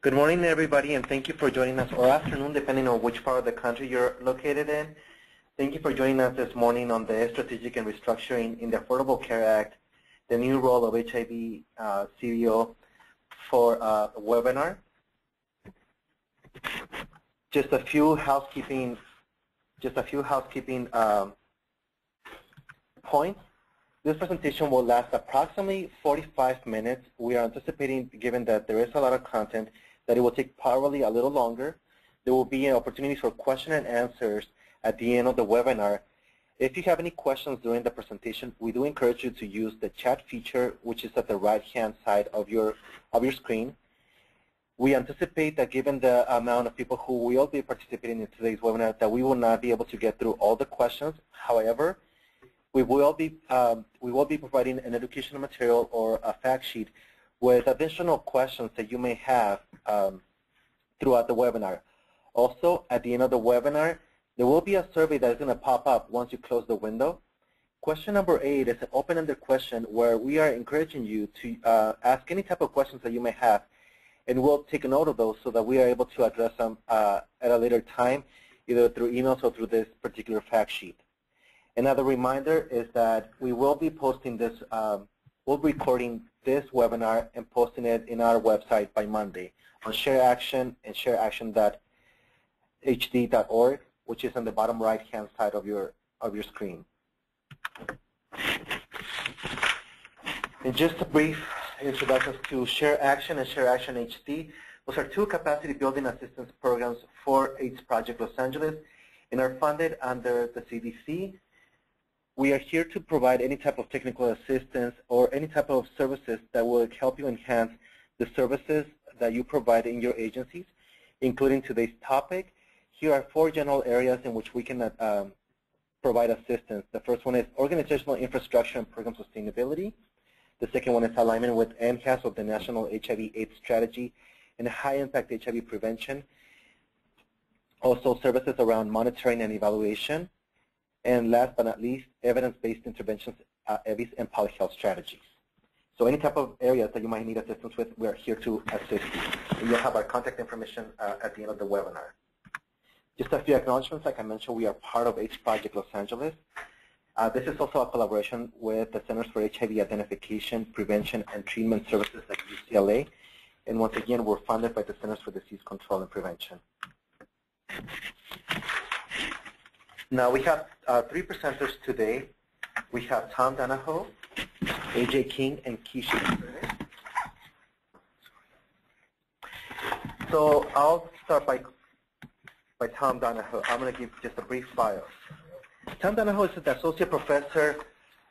Good morning, everybody, and thank you for joining us, or afternoon, depending on which part of the country you're located in. Thank you for joining us this morning on the Strategic and Restructuring in the Affordable Care Act, the new role of HIV uh, CBO for uh, a webinar. Just a few housekeeping, just a few housekeeping um, points. This presentation will last approximately 45 minutes. We are anticipating, given that there is a lot of content, that it will take probably a little longer. There will be opportunities for question and answers at the end of the webinar. If you have any questions during the presentation, we do encourage you to use the chat feature, which is at the right-hand side of your, of your screen. We anticipate that given the amount of people who will be participating in today's webinar, that we will not be able to get through all the questions. However, we will be, um, we will be providing an educational material or a fact sheet with additional questions that you may have um, throughout the webinar. Also, at the end of the webinar, there will be a survey that is going to pop up once you close the window. Question number eight is an open-ended question where we are encouraging you to uh, ask any type of questions that you may have, and we'll take a note of those so that we are able to address them uh, at a later time, either through emails or through this particular fact sheet. Another reminder is that we will be posting this, um, we'll be recording this webinar and posting it in our website by Monday on SharedAction and shareaction.hd.org, which is on the bottom right-hand side of your of your screen. And just a brief introduction to SharedAction and SharedAction HD. Those are two capacity building assistance programs for AIDS Project Los Angeles and are funded under the CDC we are here to provide any type of technical assistance or any type of services that will help you enhance the services that you provide in your agencies, including today's topic. Here are four general areas in which we can um, provide assistance. The first one is organizational infrastructure and program sustainability. The second one is alignment with NHAS of the National HIV AIDS Strategy and high-impact HIV prevention. Also services around monitoring and evaluation. And last but not least, evidence-based interventions, uh, EBIS, and public health strategies. So any type of areas that you might need assistance with, we are here to assist you. You'll have our contact information uh, at the end of the webinar. Just a few acknowledgments. Like I mentioned, we are part of AIDS Project Los Angeles. Uh, this is also a collaboration with the Centers for HIV Identification, Prevention, and Treatment Services at UCLA. And once again, we're funded by the Centers for Disease Control and Prevention. Now we have uh, three presenters today. We have Tom Donohoe, AJ King, and Keisha So I'll start by by Tom Donohoe. I'm going to give just a brief bio. Tom Donohoe is the associate professor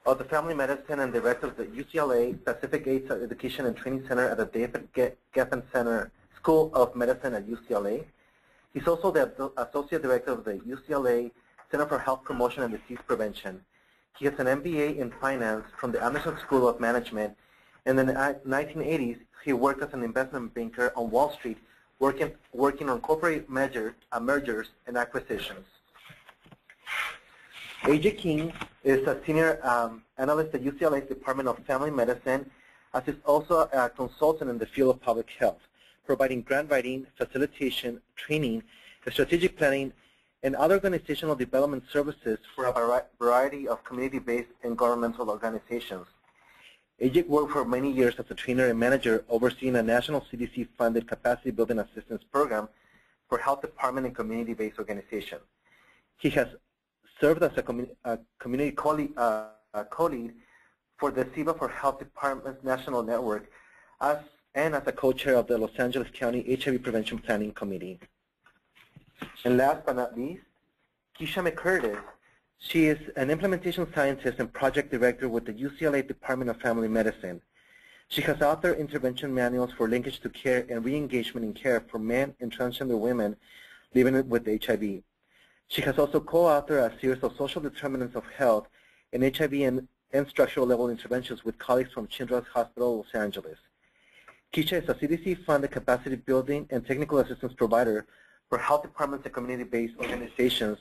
of the Family Medicine and director of the UCLA Pacific AIDS Education and Training Center at the David Geffen Center School of Medicine at UCLA. He's also the associate director of the UCLA Center for Health Promotion and Disease Prevention. He has an MBA in finance from the Anderson School of Management. And in the 1980s, he worked as an investment banker on Wall Street, working, working on corporate measure, uh, mergers and acquisitions. AJ King is a senior um, analyst at UCLA's Department of Family Medicine, as is also a consultant in the field of public health, providing grant writing, facilitation, training, strategic planning, and other organizational development services for a variety of community-based and governmental organizations. AJ King worked for many years as a trainer and manager overseeing a national CDC-funded capacity building assistance program for health department and community-based organizations. He has served as a, a community co-lead uh, co for the CBA for Health Department's National Network as, and as a co-chair of the Los Angeles County HIV Prevention Planning Committee. And last but not least, Keisha McCurtis. She is an implementation scientist and project director with the UCLA Department of Family Medicine. She has authored intervention manuals for linkage to care and re-engagement in care for men and transgender women living with HIV. She has also co-authored a series of social determinants of health and HIV and, and structural level interventions with colleagues from Children's Hospital Los Angeles. Keisha is a CDC-funded capacity building and technical assistance provider for health departments and community-based organizations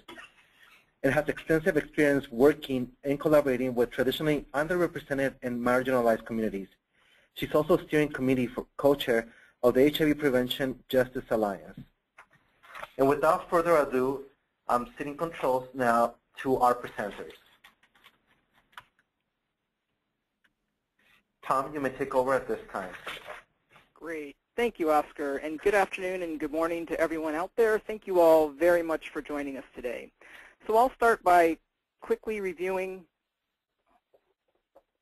and has extensive experience working and collaborating with traditionally underrepresented and marginalized communities. She's also steering committee for co-chair of the HIV Prevention Justice Alliance. And without further ado, I'm ceding controls now to our presenters. Tom, you may take over at this time. Great. Thank you, Oscar, and good afternoon and good morning to everyone out there. Thank you all very much for joining us today. So I'll start by quickly reviewing,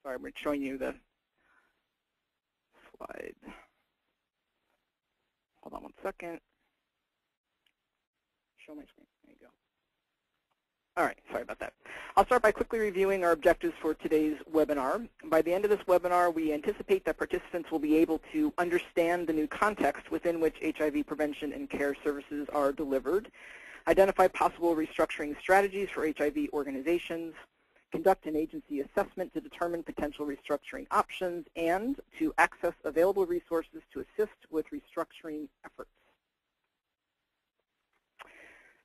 sorry, I'm showing you the slide. Hold on one second. Show my screen. There you go. All right, sorry about that. I'll start by quickly reviewing our objectives for today's webinar. By the end of this webinar, we anticipate that participants will be able to understand the new context within which HIV prevention and care services are delivered, identify possible restructuring strategies for HIV organizations, conduct an agency assessment to determine potential restructuring options, and to access available resources to assist with restructuring efforts.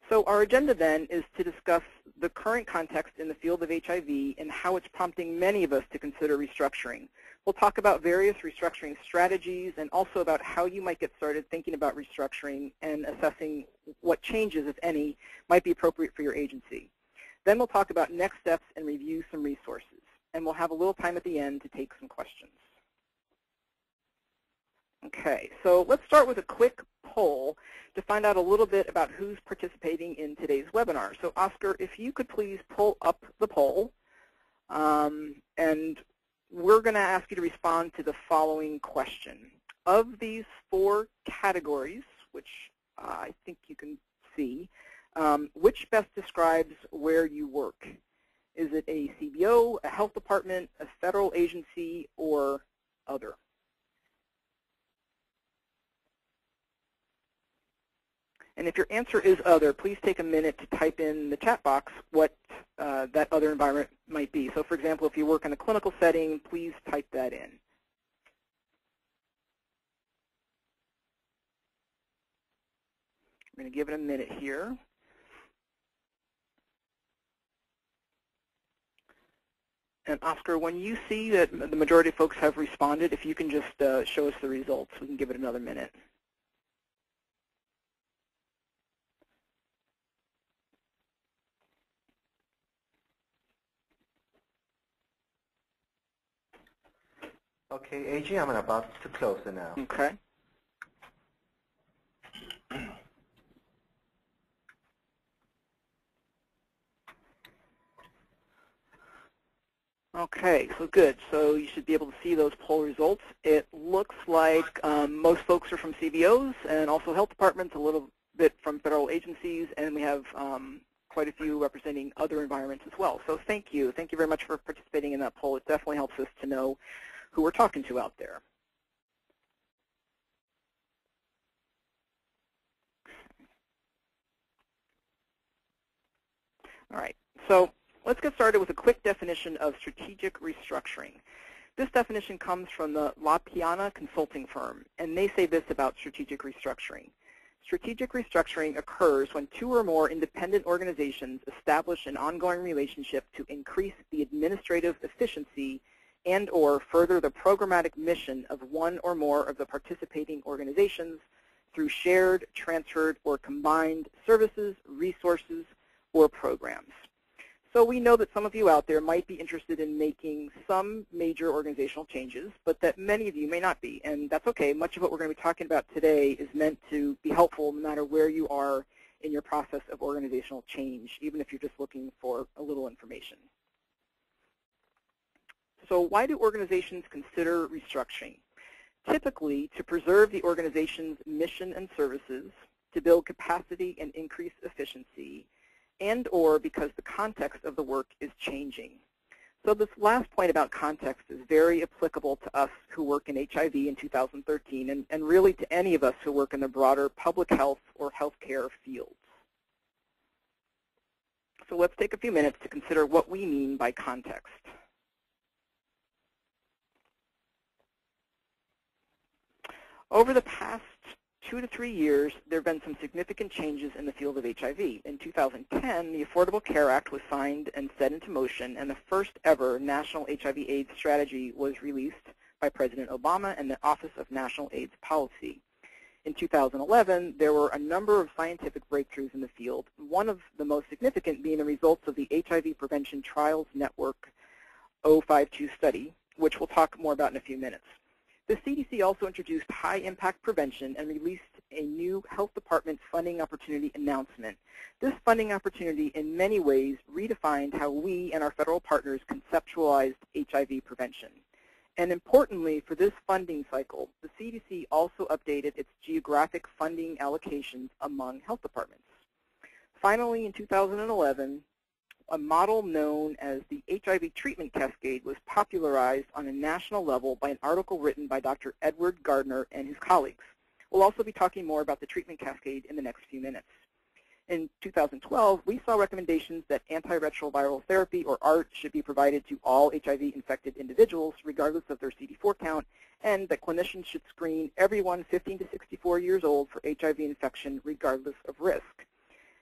So our agenda then is to discuss the current context in the field of HIV and how it's prompting many of us to consider restructuring. We'll talk about various restructuring strategies and also about how you might get started thinking about restructuring and assessing what changes, if any, might be appropriate for your agency. Then we'll talk about next steps and review some resources. And we'll have a little time at the end to take some questions. Okay, so let's start with a quick poll to find out a little bit about who's participating in today's webinar. So Oscar, if you could please pull up the poll, um, and we're going to ask you to respond to the following question. Of these four categories, which uh, I think you can see, um, which best describes where you work? Is it a CBO, a health department, a federal agency, or other? And if your answer is other, please take a minute to type in the chat box what uh, that other environment might be. So for example, if you work in a clinical setting, please type that in. I'm going to give it a minute here. And Oscar, when you see that the majority of folks have responded, if you can just uh, show us the results, we can give it another minute. Okay, AJ, I'm about to close it now. Okay. Okay, so good. So you should be able to see those poll results. It looks like um, most folks are from CBOs and also health departments, a little bit from federal agencies, and we have um, quite a few representing other environments as well. So thank you. Thank you very much for participating in that poll. It definitely helps us to know who we're talking to out there. All right, so let's get started with a quick definition of strategic restructuring. This definition comes from the La Piana consulting firm, and they say this about strategic restructuring. Strategic restructuring occurs when two or more independent organizations establish an ongoing relationship to increase the administrative efficiency and or further the programmatic mission of one or more of the participating organizations through shared, transferred, or combined services, resources, or programs. So we know that some of you out there might be interested in making some major organizational changes, but that many of you may not be, and that's okay. Much of what we're going to be talking about today is meant to be helpful no matter where you are in your process of organizational change, even if you're just looking for a little information. So why do organizations consider restructuring? Typically, to preserve the organization's mission and services, to build capacity and increase efficiency, and or because the context of the work is changing. So this last point about context is very applicable to us who work in HIV in 2013 and, and really to any of us who work in the broader public health or healthcare fields. So let's take a few minutes to consider what we mean by context. Over the past two to three years, there have been some significant changes in the field of HIV. In 2010, the Affordable Care Act was signed and set into motion, and the first ever national HIV AIDS strategy was released by President Obama and the Office of National AIDS Policy. In 2011, there were a number of scientific breakthroughs in the field, one of the most significant being the results of the HIV Prevention Trials Network 052 study, which we'll talk more about in a few minutes. The CDC also introduced high-impact prevention and released a new health department funding opportunity announcement. This funding opportunity in many ways redefined how we and our federal partners conceptualized HIV prevention. And importantly, for this funding cycle, the CDC also updated its geographic funding allocations among health departments. Finally, in 2011, a model known as the HIV treatment cascade was popularized on a national level by an article written by Dr. Edward Gardner and his colleagues. We'll also be talking more about the treatment cascade in the next few minutes. In 2012, we saw recommendations that antiretroviral therapy, or ART, should be provided to all HIV-infected individuals, regardless of their CD4 count, and that clinicians should screen everyone 15 to 64 years old for HIV infection, regardless of risk.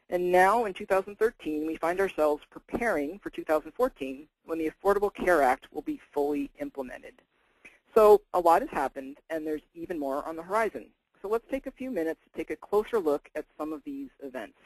And now, in 2013, we find ourselves preparing for 2014, when the Affordable Care Act will be fully implemented. So a lot has happened, and there's even more on the horizon. So let's take a few minutes to take a closer look at some of these events.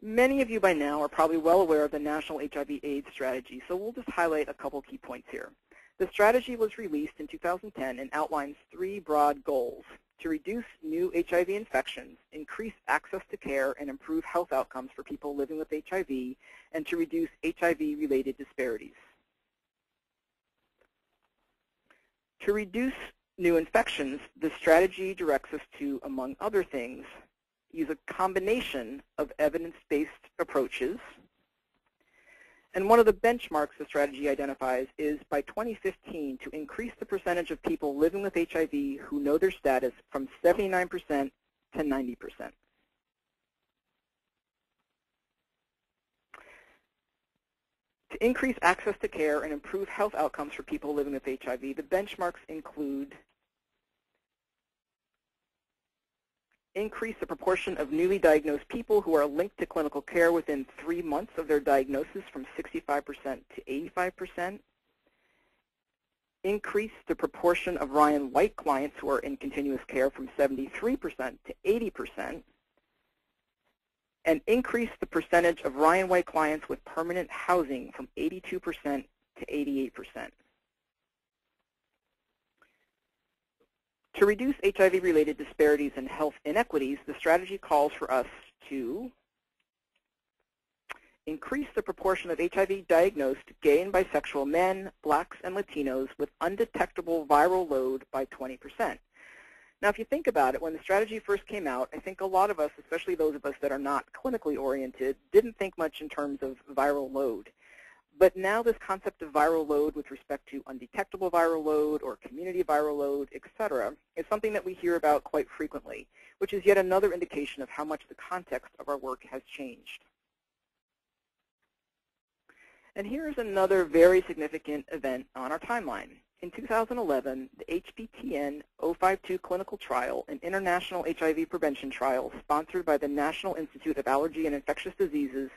Many of you by now are probably well aware of the National HIV AIDS Strategy, so we'll just highlight a couple key points here. The strategy was released in 2010 and outlines three broad goals to reduce new HIV infections, increase access to care, and improve health outcomes for people living with HIV, and to reduce HIV-related disparities. To reduce new infections, the strategy directs us to, among other things, use a combination of evidence-based approaches. And one of the benchmarks the strategy identifies is by 2015 to increase the percentage of people living with HIV who know their status from 79% to 90%. To increase access to care and improve health outcomes for people living with HIV, the benchmarks include increase the proportion of newly diagnosed people who are linked to clinical care within three months of their diagnosis from 65% to 85%, increase the proportion of Ryan White clients who are in continuous care from 73% to 80%, and increase the percentage of Ryan White clients with permanent housing from 82% to 88%. To reduce HIV-related disparities and health inequities, the strategy calls for us to increase the proportion of HIV-diagnosed gay and bisexual men, blacks, and Latinos with undetectable viral load by 20%. Now, if you think about it, when the strategy first came out, I think a lot of us, especially those of us that are not clinically oriented, didn't think much in terms of viral load. But now this concept of viral load with respect to undetectable viral load or community viral load, et cetera, is something that we hear about quite frequently, which is yet another indication of how much the context of our work has changed. And here's another very significant event on our timeline. In 2011, the HPTN 052 clinical trial, an international HIV prevention trial sponsored by the National Institute of Allergy and Infectious Diseases,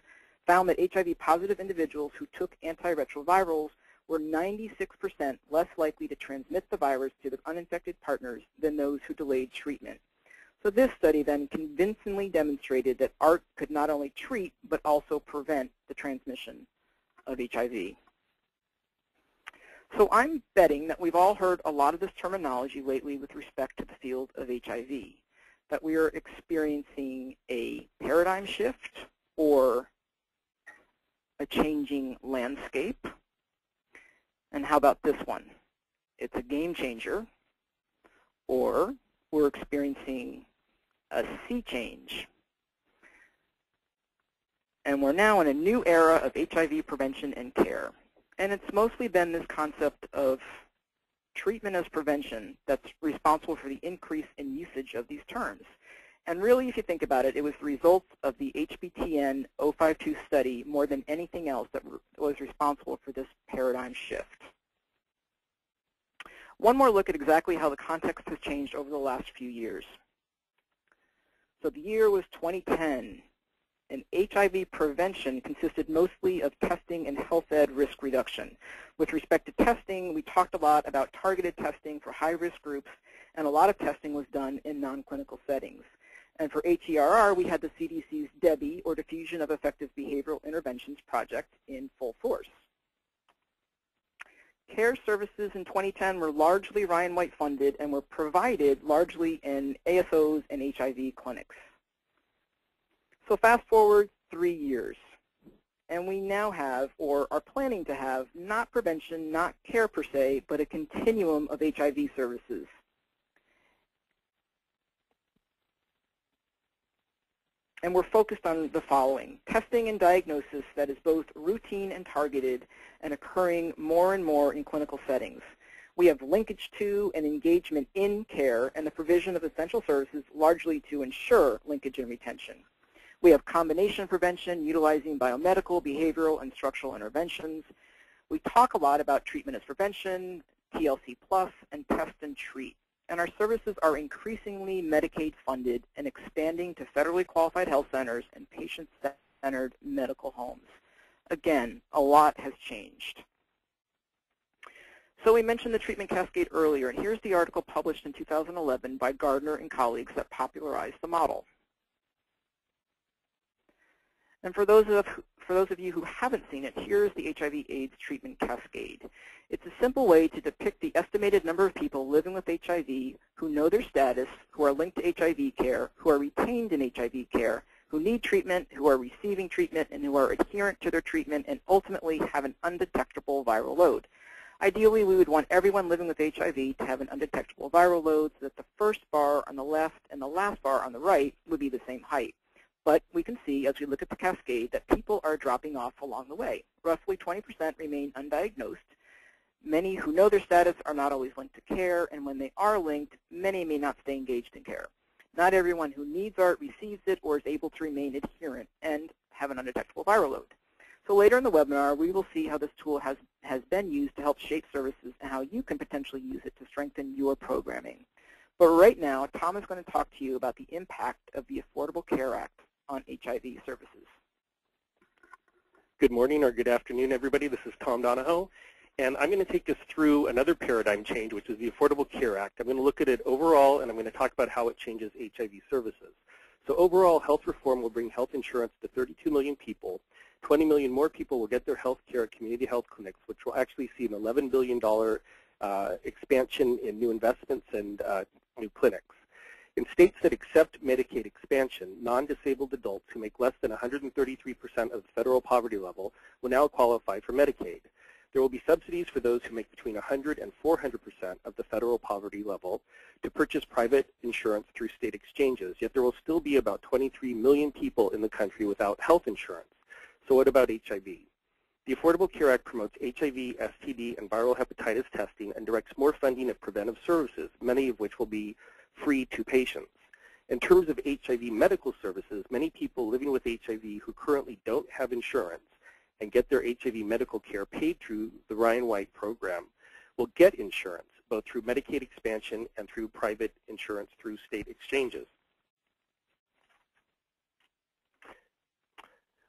found that HIV-positive individuals who took antiretrovirals were 96% less likely to transmit the virus to their uninfected partners than those who delayed treatment. So this study then convincingly demonstrated that ART could not only treat, but also prevent the transmission of HIV. So I'm betting that we've all heard a lot of this terminology lately with respect to the field of HIV, that we are experiencing a paradigm shift or a changing landscape. And how about this one? It's a game changer, or we're experiencing a sea change. And we're now in a new era of HIV prevention and care. And it's mostly been this concept of treatment as prevention that's responsible for the increase in usage of these terms. And really, if you think about it, it was the results of the HPTN 052 study more than anything else that was responsible for this paradigm shift. One more look at exactly how the context has changed over the last few years. So the year was 2010. and HIV prevention consisted mostly of testing and health ed risk reduction. With respect to testing, we talked a lot about targeted testing for high-risk groups, and a lot of testing was done in non-clinical settings. And for HERR, we had the CDC's DEBI, or Diffusion of Effective Behavioral Interventions project, in full force. CARE services in 2010 were largely Ryan White funded and were provided largely in ASOs and HIV clinics. So fast forward three years, and we now have, or are planning to have, not prevention, not care per se, but a continuum of HIV services. And we're focused on the following. Testing and diagnosis that is both routine and targeted and occurring more and more in clinical settings. We have linkage to and engagement in care and the provision of essential services largely to ensure linkage and retention. We have combination prevention utilizing biomedical, behavioral, and structural interventions. We talk a lot about treatment as prevention, TLC plus, and test and treat. And our services are increasingly Medicaid funded and expanding to federally qualified health centers and patient-centered medical homes. Again, a lot has changed. So we mentioned the treatment cascade earlier, and here's the article published in 2011 by Gardner and colleagues that popularized the model. And for those of for those of you who haven't seen it, here's the HIV AIDS treatment cascade. It's a simple way to depict the estimated number of people living with HIV who know their status, who are linked to HIV care, who are retained in HIV care, who need treatment, who are receiving treatment, and who are adherent to their treatment and ultimately have an undetectable viral load. Ideally, we would want everyone living with HIV to have an undetectable viral load so that the first bar on the left and the last bar on the right would be the same height. But we can see as we look at the cascade that people are dropping off along the way. Roughly 20% remain undiagnosed. Many who know their status are not always linked to care, and when they are linked, many may not stay engaged in care. Not everyone who needs ART receives it or is able to remain adherent and have an undetectable viral load. So later in the webinar, we will see how this tool has, has been used to help shape services and how you can potentially use it to strengthen your programming. But right now, Tom is going to talk to you about the impact of the Affordable Care Act on HIV services. Good morning or good afternoon, everybody. This is Tom Donohoe, and I'm going to take us through another paradigm change, which is the Affordable Care Act. I'm going to look at it overall, and I'm going to talk about how it changes HIV services. So overall, health reform will bring health insurance to 32 million people. 20 million more people will get their health care at community health clinics, which will actually see an $11 billion uh, expansion in new investments and uh, new clinics. In states that accept Medicaid expansion, non-disabled adults who make less than 133% of the federal poverty level will now qualify for Medicaid. There will be subsidies for those who make between 100 and 400% of the federal poverty level to purchase private insurance through state exchanges, yet there will still be about 23 million people in the country without health insurance. So what about HIV? The Affordable Care Act promotes HIV, STD, and viral hepatitis testing and directs more funding of preventive services, many of which will be free to patients. In terms of HIV medical services, many people living with HIV who currently don't have insurance and get their HIV medical care paid through the Ryan White program will get insurance, both through Medicaid expansion and through private insurance through state exchanges.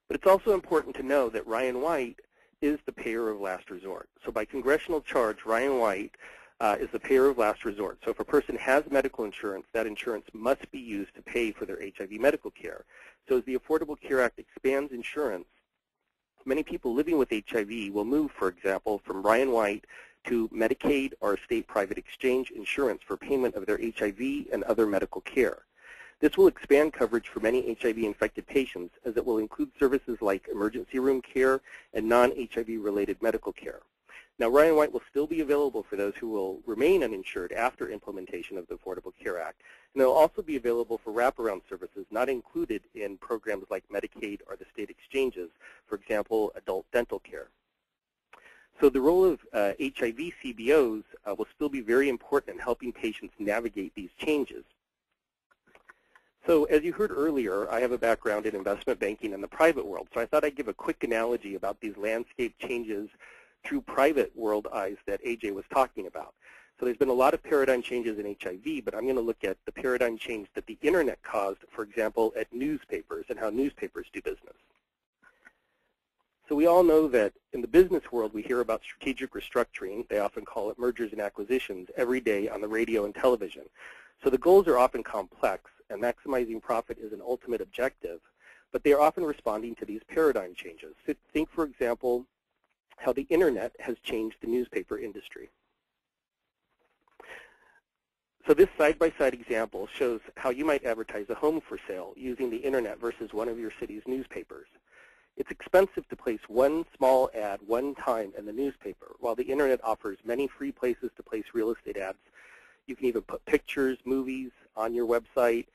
But it's also important to know that Ryan White is the payer of last resort. So by congressional charge, Ryan White uh, is the payer of last resort. So if a person has medical insurance, that insurance must be used to pay for their HIV medical care. So as the Affordable Care Act expands insurance, many people living with HIV will move, for example, from Ryan White to Medicaid or state private exchange insurance for payment of their HIV and other medical care. This will expand coverage for many HIV-infected patients as it will include services like emergency room care and non-HIV related medical care. Now, Ryan White will still be available for those who will remain uninsured after implementation of the Affordable Care Act. And it will also be available for wraparound services not included in programs like Medicaid or the state exchanges, for example, adult dental care. So the role of uh, HIV CBOs uh, will still be very important in helping patients navigate these changes. So as you heard earlier, I have a background in investment banking in the private world, so I thought I'd give a quick analogy about these landscape changes through private world eyes that AJ was talking about. So there's been a lot of paradigm changes in HIV, but I'm going to look at the paradigm change that the internet caused, for example, at newspapers and how newspapers do business. So we all know that in the business world, we hear about strategic restructuring. They often call it mergers and acquisitions every day on the radio and television. So the goals are often complex, and maximizing profit is an ultimate objective, but they are often responding to these paradigm changes. Think, for example, how the internet has changed the newspaper industry. So this side-by-side -side example shows how you might advertise a home for sale using the internet versus one of your city's newspapers. It's expensive to place one small ad one time in the newspaper, while the internet offers many free places to place real estate ads. You can even put pictures, movies on your website,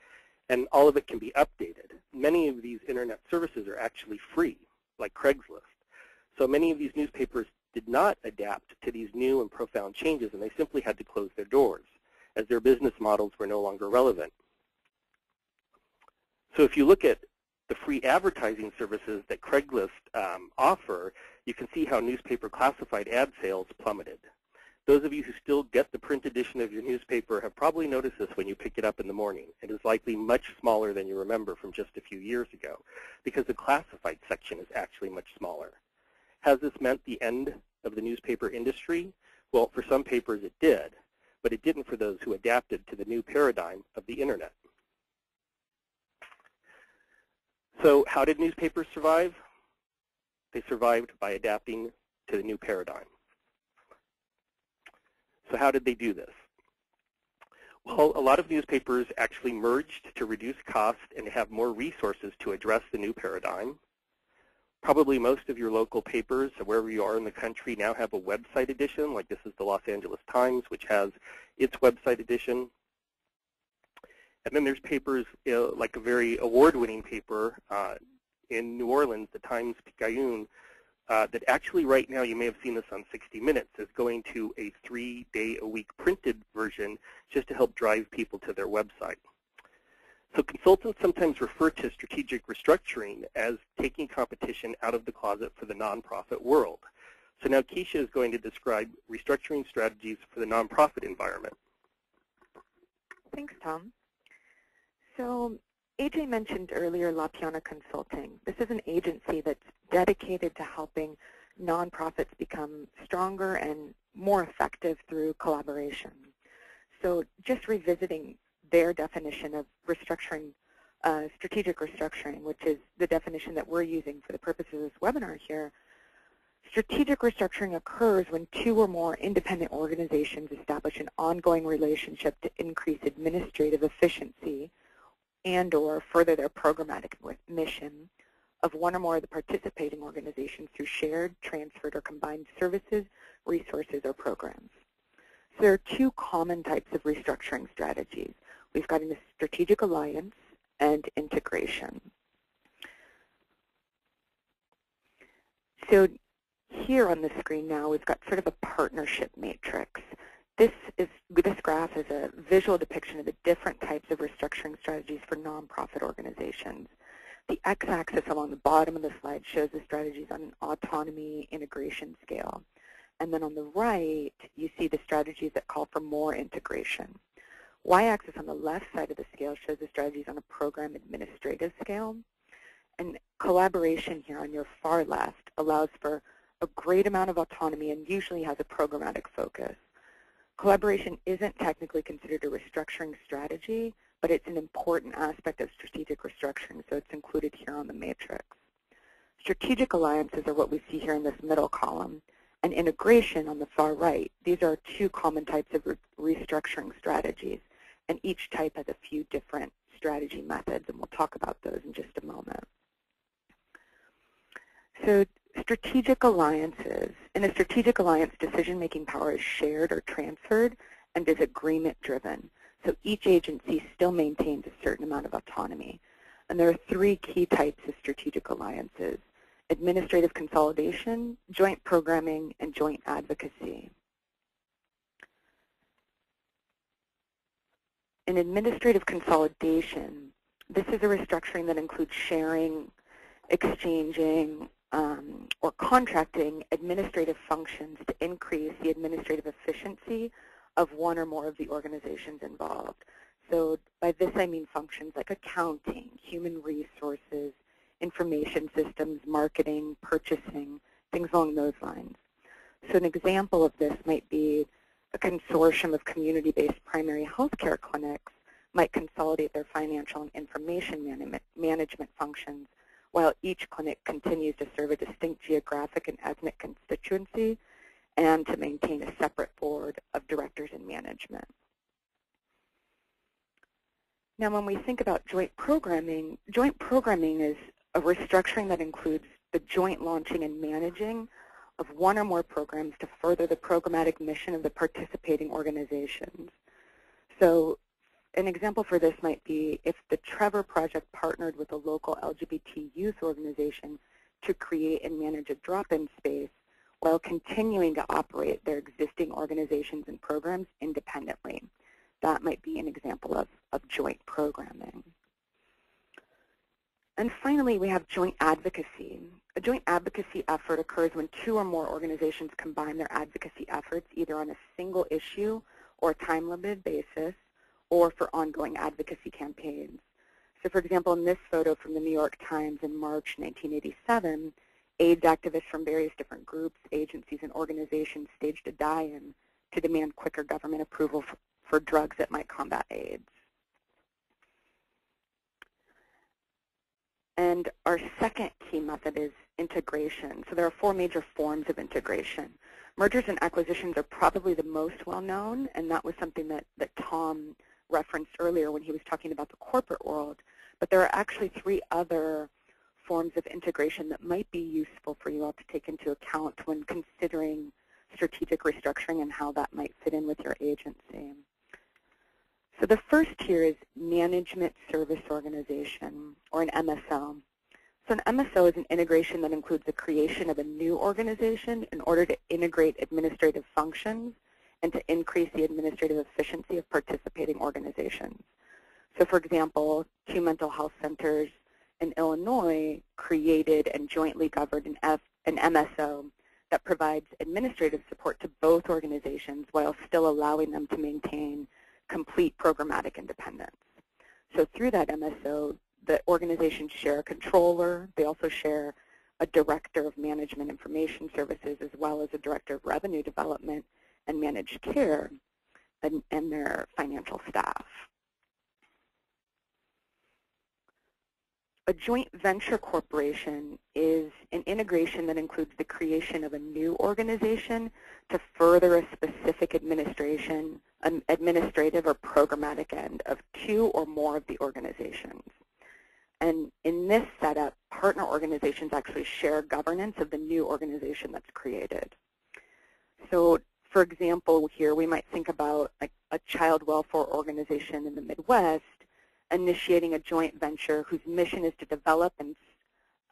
and all of it can be updated. Many of these internet services are actually free, like Craigslist. So many of these newspapers did not adapt to these new and profound changes, and they simply had to close their doors, as their business models were no longer relevant. So if you look at the free advertising services that Craigslist um, offer, you can see how newspaper classified ad sales plummeted. Those of you who still get the print edition of your newspaper have probably noticed this when you pick it up in the morning. It is likely much smaller than you remember from just a few years ago because the classified section is actually much smaller. Has this meant the end of the newspaper industry? Well, for some papers it did, but it didn't for those who adapted to the new paradigm of the internet. So how did newspapers survive? They survived by adapting to the new paradigm. So how did they do this? Well, a lot of newspapers actually merged to reduce costs and have more resources to address the new paradigm. Probably most of your local papers, wherever you are in the country, now have a website edition, like this is the Los Angeles Times, which has its website edition. And then there's papers uh, like a very award-winning paper uh, in New Orleans, the Times Picayune, uh, that actually right now, you may have seen this on 60 Minutes, is going to a three-day-a-week printed version just to help drive people to their website. So consultants sometimes refer to strategic restructuring as taking competition out of the closet for the nonprofit world. So now Keisha is going to describe restructuring strategies for the nonprofit environment. Thanks, Tom. So AJ mentioned earlier La Piana Consulting. This is an agency that's dedicated to helping nonprofits become stronger and more effective through collaboration. So just revisiting their definition of restructuring, uh, strategic restructuring, which is the definition that we're using for the purposes of this webinar here, strategic restructuring occurs when two or more independent organizations establish an ongoing relationship to increase administrative efficiency and or further their programmatic mission of one or more of the participating organizations through shared, transferred, or combined services, resources, or programs. So there are two common types of restructuring strategies. We've got a strategic alliance and integration. So here on the screen now, we've got sort of a partnership matrix. This, is, this graph is a visual depiction of the different types of restructuring strategies for nonprofit organizations. The x-axis along the bottom of the slide shows the strategies on an autonomy integration scale. And then on the right, you see the strategies that call for more integration. Y-axis on the left side of the scale shows the strategies on a program administrative scale. And collaboration here on your far left allows for a great amount of autonomy and usually has a programmatic focus. Collaboration isn't technically considered a restructuring strategy, but it's an important aspect of strategic restructuring, so it's included here on the matrix. Strategic alliances are what we see here in this middle column, and integration on the far right. These are two common types of re restructuring strategies, and each type has a few different strategy methods, and we'll talk about those in just a moment. So strategic alliances. In a strategic alliance, decision-making power is shared or transferred and is agreement-driven. So each agency still maintains a certain amount of autonomy. And there are three key types of strategic alliances, administrative consolidation, joint programming, and joint advocacy. In administrative consolidation, this is a restructuring that includes sharing, exchanging, um, or contracting administrative functions to increase the administrative efficiency of one or more of the organizations involved. So by this I mean functions like accounting, human resources, information systems, marketing, purchasing, things along those lines. So an example of this might be a consortium of community-based primary health care clinics might consolidate their financial and information management functions while each clinic continues to serve a distinct geographic and ethnic constituency and to maintain a separate board of directors and management. Now when we think about joint programming, joint programming is a restructuring that includes the joint launching and managing of one or more programs to further the programmatic mission of the participating organizations. So an example for this might be if the Trevor Project partnered with a local LGBT youth organization to create and manage a drop-in space while continuing to operate their existing organizations and programs independently. That might be an example of, of joint programming. And finally, we have joint advocacy. A joint advocacy effort occurs when two or more organizations combine their advocacy efforts either on a single issue or a time-limited basis or for ongoing advocacy campaigns. So for example, in this photo from the New York Times in March 1987, AIDS activists from various different groups, agencies, and organizations staged a die-in to demand quicker government approval for, for drugs that might combat AIDS. And our second key method is integration. So there are four major forms of integration. Mergers and acquisitions are probably the most well-known, and that was something that, that Tom referenced earlier when he was talking about the corporate world. But there are actually three other forms of integration that might be useful for you all to take into account when considering strategic restructuring and how that might fit in with your agency. So the first here is Management Service Organization, or an MSO. So an MSO is an integration that includes the creation of a new organization in order to integrate administrative functions and to increase the administrative efficiency of participating organizations. So for example, two mental health centers in Illinois created and jointly governed an, F, an MSO that provides administrative support to both organizations while still allowing them to maintain complete programmatic independence. So through that MSO, the organizations share a controller. They also share a director of management information services as well as a director of revenue development and managed care and, and their financial staff. A joint venture corporation is an integration that includes the creation of a new organization to further a specific administration, administrative or programmatic end of two or more of the organizations. And in this setup, partner organizations actually share governance of the new organization that's created. So for example, here we might think about like a child welfare organization in the Midwest initiating a joint venture whose mission is to develop and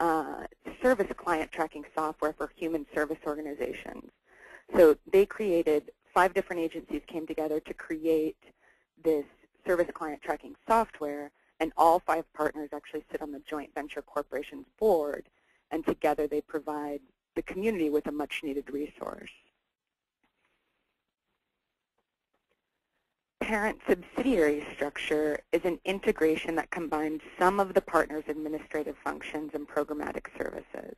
uh, service client tracking software for human service organizations. So they created, five different agencies came together to create this service client tracking software, and all five partners actually sit on the joint venture corporation's board, and together they provide the community with a much needed resource. parent subsidiary structure is an integration that combines some of the partner's administrative functions and programmatic services.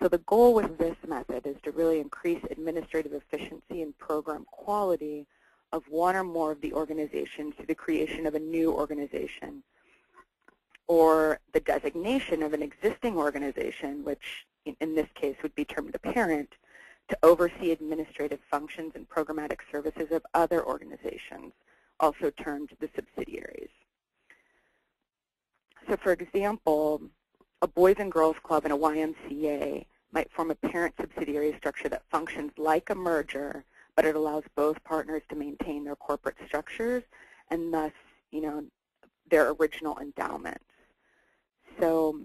So the goal with this method is to really increase administrative efficiency and program quality of one or more of the organizations through the creation of a new organization or the designation of an existing organization, which in this case would be termed a parent, to oversee administrative functions and programmatic services of other organizations, also termed the subsidiaries. So for example, a Boys and Girls Club and a YMCA might form a parent subsidiary structure that functions like a merger, but it allows both partners to maintain their corporate structures and thus, you know, their original endowments. So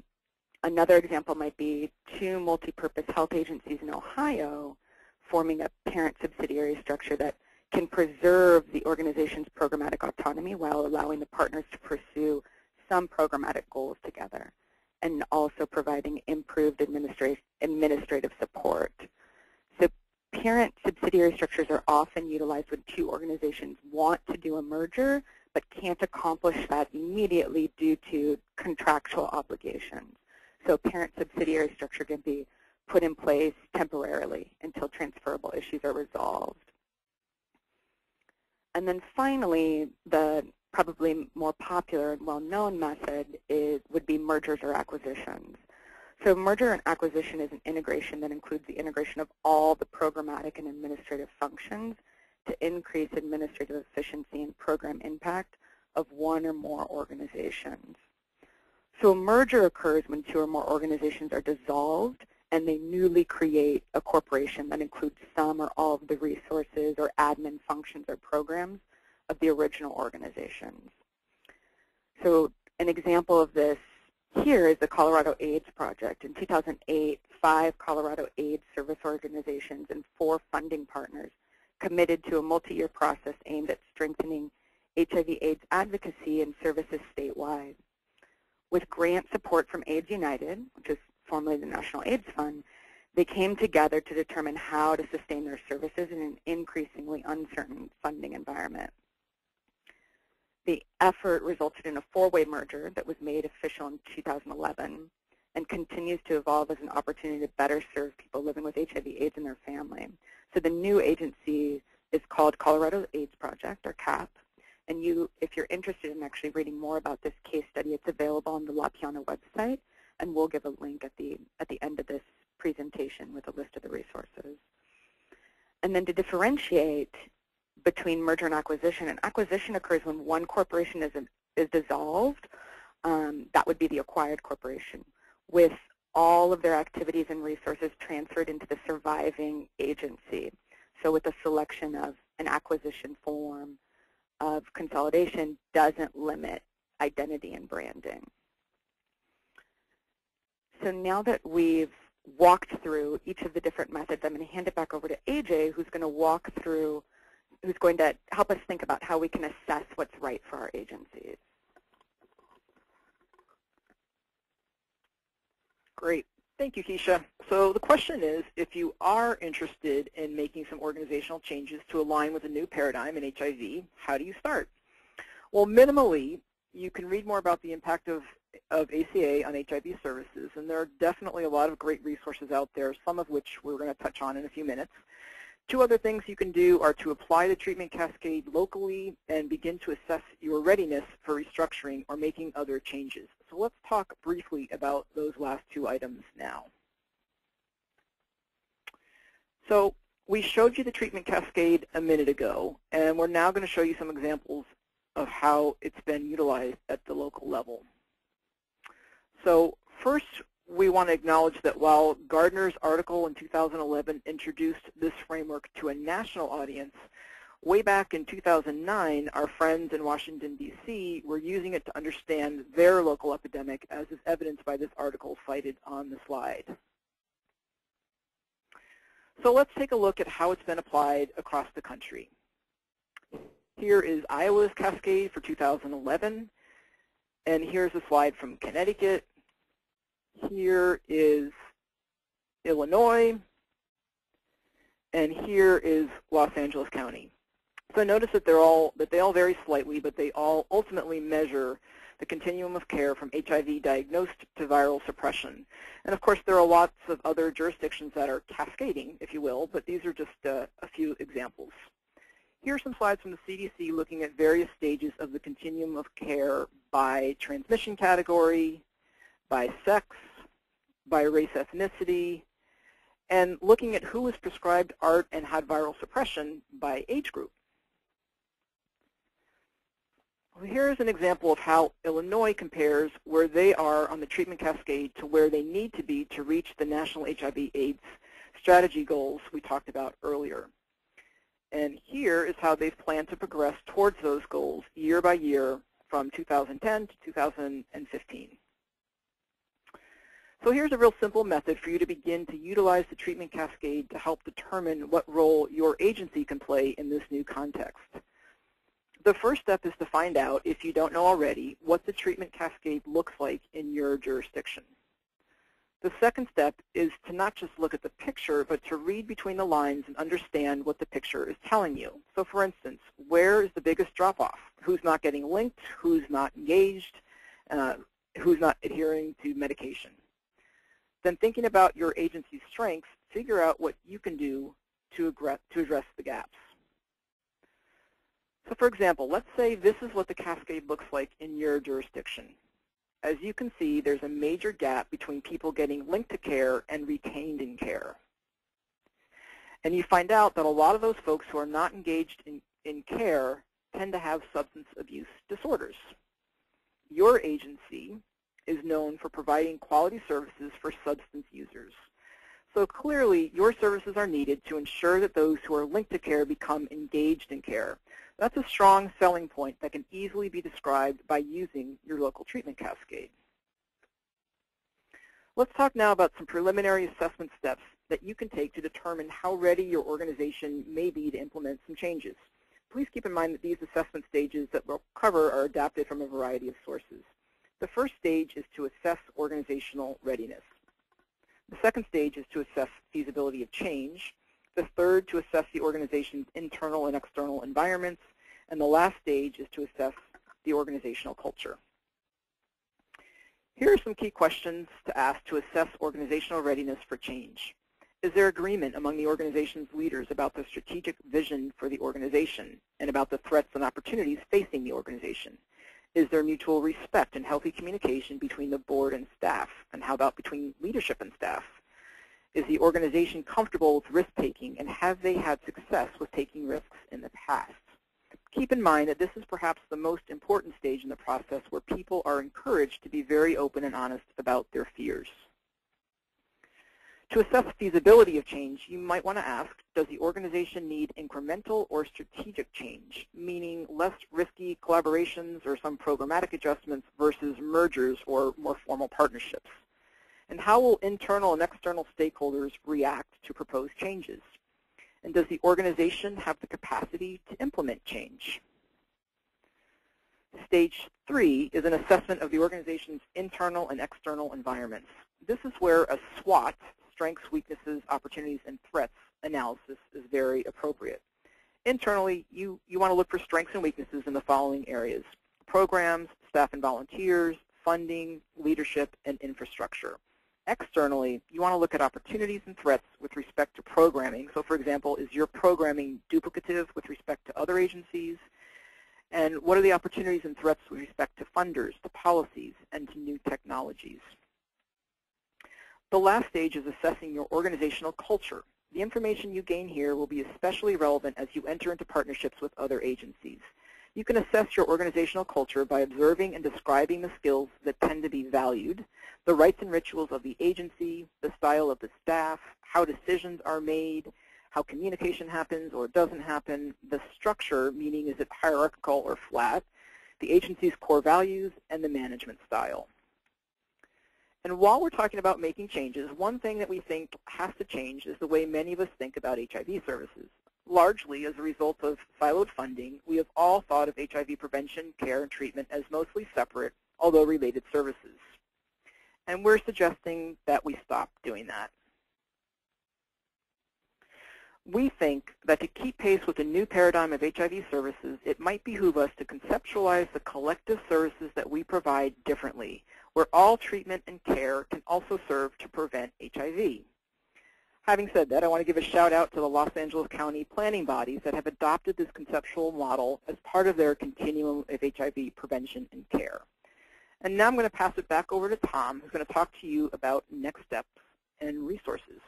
Another example might be two multi-purpose health agencies in Ohio forming a parent subsidiary structure that can preserve the organization's programmatic autonomy while allowing the partners to pursue some programmatic goals together and also providing improved administrative support. So parent subsidiary structures are often utilized when two organizations want to do a merger but can't accomplish that immediately due to contractual obligations. So parent subsidiary structure can be put in place temporarily until transferable issues are resolved. And then finally, the probably more popular and well-known method is, would be mergers or acquisitions. So merger and acquisition is an integration that includes the integration of all the programmatic and administrative functions to increase administrative efficiency and program impact of one or more organizations. So a merger occurs when two or more organizations are dissolved and they newly create a corporation that includes some or all of the resources or admin functions or programs of the original organizations. So an example of this here is the Colorado AIDS Project. In 2008, five Colorado AIDS service organizations and four funding partners committed to a multi-year process aimed at strengthening HIV AIDS advocacy and services statewide. With grant support from AIDS United, which is formerly the National AIDS Fund, they came together to determine how to sustain their services in an increasingly uncertain funding environment. The effort resulted in a four-way merger that was made official in 2011 and continues to evolve as an opportunity to better serve people living with HIV AIDS and their family. So the new agency is called Colorado AIDS Project, or CAP, and you, if you're interested in actually reading more about this case study, it's available on the La Piana website, and we'll give a link at the, at the end of this presentation with a list of the resources. And then to differentiate, between merger and acquisition. And acquisition occurs when one corporation is, is dissolved. Um, that would be the acquired corporation, with all of their activities and resources transferred into the surviving agency. So with the selection of an acquisition form of consolidation doesn't limit identity and branding. So now that we've walked through each of the different methods, I'm going to hand it back over to AJ, who's going to walk through who's going to help us think about how we can assess what's right for our agencies. Great. Thank you, Keisha. So the question is, if you are interested in making some organizational changes to align with a new paradigm in HIV, how do you start? Well, minimally, you can read more about the impact of, of ACA on HIV services, and there are definitely a lot of great resources out there, some of which we're going to touch on in a few minutes. Two other things you can do are to apply the treatment cascade locally and begin to assess your readiness for restructuring or making other changes. So let's talk briefly about those last two items now. So we showed you the treatment cascade a minute ago, and we're now going to show you some examples of how it's been utilized at the local level. So first, we want to acknowledge that while Gardner's article in 2011 introduced this framework to a national audience, way back in 2009, our friends in Washington, D.C. were using it to understand their local epidemic, as is evidenced by this article cited on the slide. So let's take a look at how it's been applied across the country. Here is Iowa's cascade for 2011, and here's a slide from Connecticut, here is Illinois, and here is Los Angeles County. So notice that they're all that they all vary slightly, but they all ultimately measure the continuum of care from HIV diagnosed to viral suppression. And of course, there are lots of other jurisdictions that are cascading, if you will, but these are just uh, a few examples. Here are some slides from the CDC looking at various stages of the continuum of care by transmission category, by sex, by race ethnicity, and looking at who was prescribed ART and had viral suppression by age group. Well, here's an example of how Illinois compares where they are on the treatment cascade to where they need to be to reach the national HIV AIDS strategy goals we talked about earlier. And here is how they've planned to progress towards those goals year by year from 2010 to 2015. So here's a real simple method for you to begin to utilize the treatment cascade to help determine what role your agency can play in this new context. The first step is to find out, if you don't know already, what the treatment cascade looks like in your jurisdiction. The second step is to not just look at the picture, but to read between the lines and understand what the picture is telling you. So for instance, where is the biggest drop-off? Who's not getting linked? Who's not engaged? Uh, who's not adhering to medication? Then thinking about your agency's strengths, figure out what you can do to, to address the gaps. So for example, let's say this is what the cascade looks like in your jurisdiction. As you can see, there's a major gap between people getting linked to care and retained in care. And you find out that a lot of those folks who are not engaged in, in care tend to have substance abuse disorders. Your agency is known for providing quality services for substance users. So clearly, your services are needed to ensure that those who are linked to care become engaged in care. That's a strong selling point that can easily be described by using your local treatment cascade. Let's talk now about some preliminary assessment steps that you can take to determine how ready your organization may be to implement some changes. Please keep in mind that these assessment stages that we'll cover are adapted from a variety of sources. The first stage is to assess organizational readiness. The second stage is to assess feasibility of change. The third, to assess the organization's internal and external environments. And the last stage is to assess the organizational culture. Here are some key questions to ask to assess organizational readiness for change. Is there agreement among the organization's leaders about the strategic vision for the organization and about the threats and opportunities facing the organization? Is there mutual respect and healthy communication between the board and staff? And how about between leadership and staff? Is the organization comfortable with risk-taking, and have they had success with taking risks in the past? Keep in mind that this is perhaps the most important stage in the process where people are encouraged to be very open and honest about their fears. To assess feasibility of change, you might want to ask, does the organization need incremental or strategic change, meaning less risky collaborations or some programmatic adjustments versus mergers or more formal partnerships? And how will internal and external stakeholders react to proposed changes? And does the organization have the capacity to implement change? Stage three is an assessment of the organization's internal and external environments. This is where a SWOT strengths, weaknesses, opportunities, and threats analysis is very appropriate. Internally, you, you want to look for strengths and weaknesses in the following areas. Programs, staff and volunteers, funding, leadership, and infrastructure. Externally, you want to look at opportunities and threats with respect to programming. So for example, is your programming duplicative with respect to other agencies? And what are the opportunities and threats with respect to funders, to policies, and to new technologies? The last stage is assessing your organizational culture. The information you gain here will be especially relevant as you enter into partnerships with other agencies. You can assess your organizational culture by observing and describing the skills that tend to be valued, the rites and rituals of the agency, the style of the staff, how decisions are made, how communication happens or doesn't happen, the structure, meaning is it hierarchical or flat, the agency's core values, and the management style. And while we're talking about making changes, one thing that we think has to change is the way many of us think about HIV services. Largely as a result of siloed funding, we have all thought of HIV prevention, care, and treatment as mostly separate, although related services. And we're suggesting that we stop doing that. We think that to keep pace with the new paradigm of HIV services, it might behoove us to conceptualize the collective services that we provide differently where all treatment and care can also serve to prevent HIV. Having said that, I want to give a shout out to the Los Angeles County planning bodies that have adopted this conceptual model as part of their continuum of HIV prevention and care. And now I'm going to pass it back over to Tom, who's going to talk to you about next steps and resources.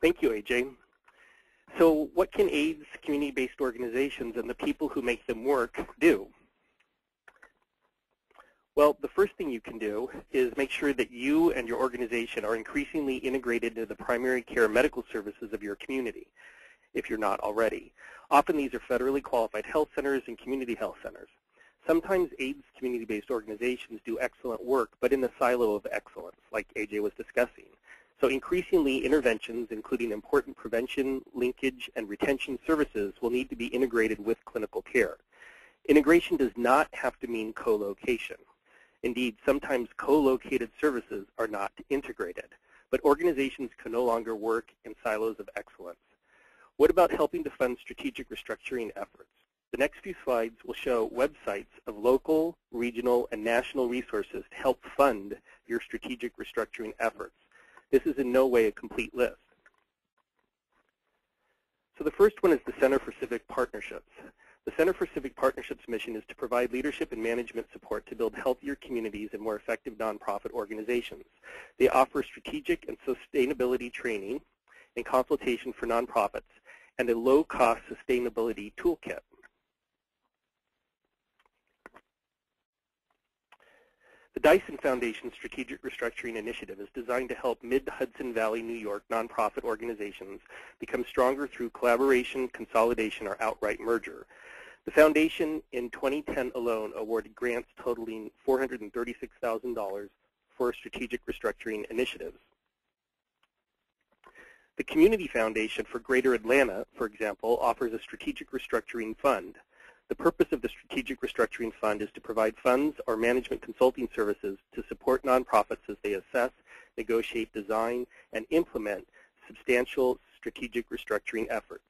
Thank you, AJ. So what can AIDS community-based organizations and the people who make them work do? Well, the first thing you can do is make sure that you and your organization are increasingly integrated into the primary care medical services of your community, if you're not already. Often these are federally qualified health centers and community health centers. Sometimes AIDS community-based organizations do excellent work, but in the silo of excellence, like AJ was discussing. So increasingly, interventions, including important prevention, linkage, and retention services, will need to be integrated with clinical care. Integration does not have to mean co-location. Indeed, sometimes co-located services are not integrated, but organizations can no longer work in silos of excellence. What about helping to fund strategic restructuring efforts? The next few slides will show websites of local, regional, and national resources to help fund your strategic restructuring efforts. This is in no way a complete list. So the first one is the Center for Civic Partnerships. The Center for Civic Partnerships mission is to provide leadership and management support to build healthier communities and more effective nonprofit organizations. They offer strategic and sustainability training and consultation for nonprofits and a low-cost sustainability toolkit. The Dyson Foundation Strategic Restructuring Initiative is designed to help mid-Hudson Valley, New York nonprofit organizations become stronger through collaboration, consolidation, or outright merger. The foundation in 2010 alone awarded grants totaling $436,000 for strategic restructuring initiatives. The Community Foundation for Greater Atlanta, for example, offers a strategic restructuring fund. The purpose of the Strategic Restructuring Fund is to provide funds or management consulting services to support nonprofits as they assess, negotiate, design, and implement substantial strategic restructuring efforts.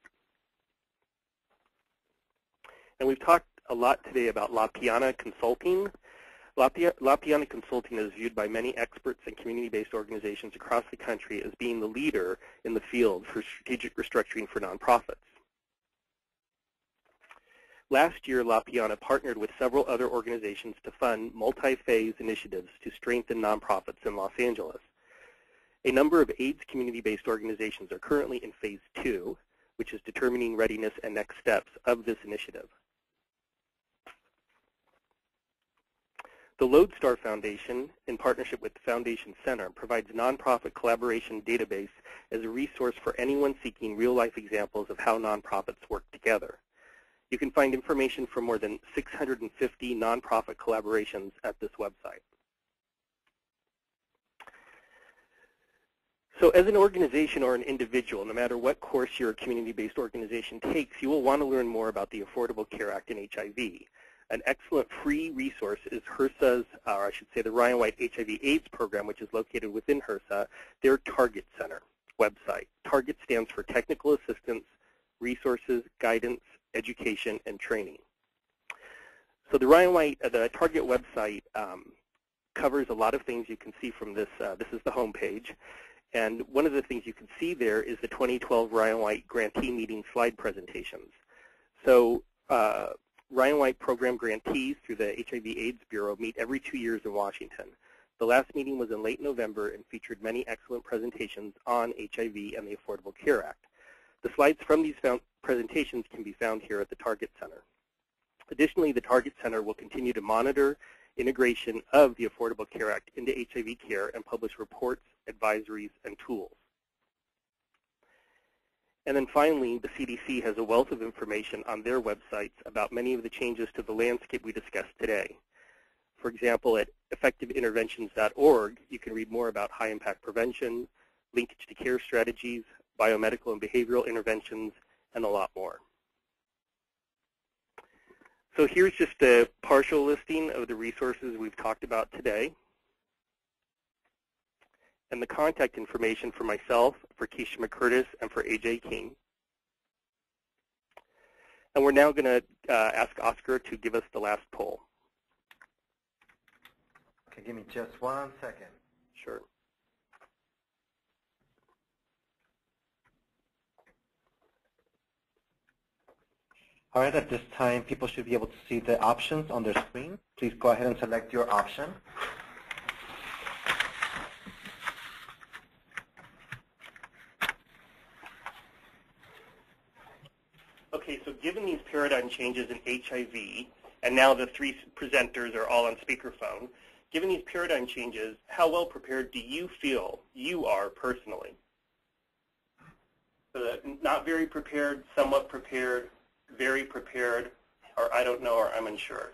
And we've talked a lot today about La Piana Consulting. La, Piana Consulting is viewed by many experts and community-based organizations across the country as being the leader in the field for strategic restructuring for nonprofits. Last year, La Piana partnered with several other organizations to fund multi-phase initiatives to strengthen nonprofits in Los Angeles. A number of AIDS community-based organizations are currently in phase two, which is determining readiness and next steps of this initiative. The Lodestar Foundation, in partnership with the Foundation Center, provides nonprofit collaboration database as a resource for anyone seeking real-life examples of how nonprofits work together. You can find information for more than 650 nonprofit collaborations at this website. So as an organization or an individual, no matter what course your community-based organization takes, you will want to learn more about the Affordable Care Act and HIV. An excellent free resource is HRSA's, or I should say the Ryan White HIV AIDS program, which is located within HRSA, their Target Center website. Target stands for Technical Assistance, Resources, Guidance, education, and training. So the Ryan White, uh, the Target website um, covers a lot of things you can see from this. Uh, this is the home page. And one of the things you can see there is the 2012 Ryan White grantee meeting slide presentations. So uh, Ryan White program grantees through the HIV AIDS Bureau meet every two years in Washington. The last meeting was in late November and featured many excellent presentations on HIV and the Affordable Care Act. The slides from these presentations can be found here at the Target Center. Additionally, the Target Center will continue to monitor integration of the Affordable Care Act into HIV care and publish reports, advisories, and tools. And then finally, the CDC has a wealth of information on their websites about many of the changes to the landscape we discussed today. For example, at effectiveinterventions.org, you can read more about high-impact prevention, linkage to care strategies, biomedical and behavioral interventions, and a lot more. So here's just a partial listing of the resources we've talked about today. And the contact information for myself, for Keisha McCurtis, and for AJ King. And we're now going to uh, ask Oscar to give us the last poll. Okay, give me just one second. Sure. All right, at this time, people should be able to see the options on their screen. Please go ahead and select your option. Okay, so given these paradigm changes in HIV, and now the three presenters are all on speakerphone, given these paradigm changes, how well prepared do you feel you are personally? So not very prepared, somewhat prepared, very prepared, or I don't know, or I'm unsure.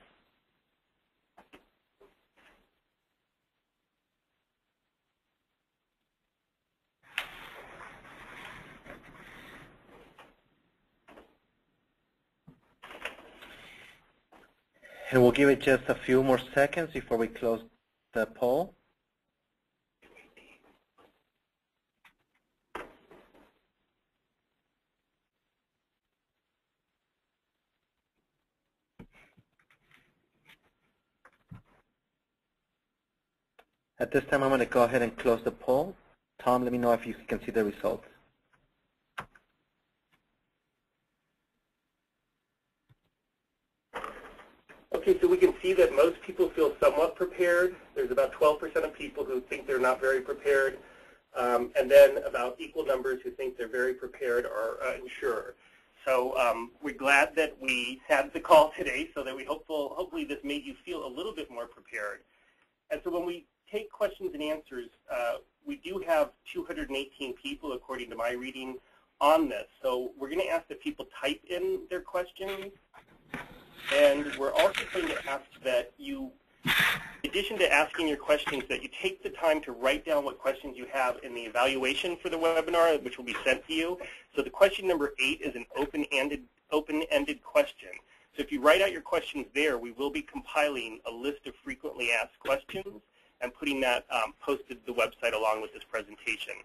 And we'll give it just a few more seconds before we close the poll. At this time, I'm going to go ahead and close the poll. Tom, let me know if you can see the results. Okay, so we can see that most people feel somewhat prepared. There's about 12% of people who think they're not very prepared, um, and then about equal numbers who think they're very prepared or uh, unsure. So um, we're glad that we had the call today so that we hopeful, hopefully this made you feel a little bit more prepared. And so when we take questions and answers, uh, we do have 218 people, according to my reading, on this. So we're going to ask that people type in their questions. And we're also going to ask that you, in addition to asking your questions, that you take the time to write down what questions you have in the evaluation for the webinar, which will be sent to you. So the question number eight is an open-ended open-ended question. So if you write out your questions there, we will be compiling a list of frequently asked questions and putting that um, posted to the website along with this presentation.